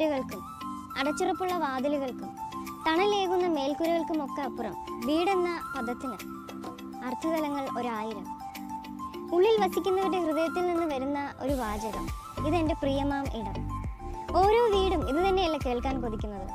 ചുമരുകൾക്കും അടച്ചുറപ്പുള്ള വാതിലുകൾക്കും തണലേകുന്ന മേൽക്കുരകൾക്കുമൊക്കെ അപ്പുറം വീടെന്ന പദത്തിന് അർത്ഥതലങ്ങൾ ഒരായിരം. ഉള്ളിൽ വസിക്കുന്നവരുടെ ഹൃദയത്തിൽ നിന്ന് വരുന്ന ഒരു വാചകം ഇതെന്റെ പ്രിയമാം ഇടം. ഓരോ വീടും ഇത് തന്നെയല്ല കേൾക്കാൻ കൊതിക്കുന്നത്.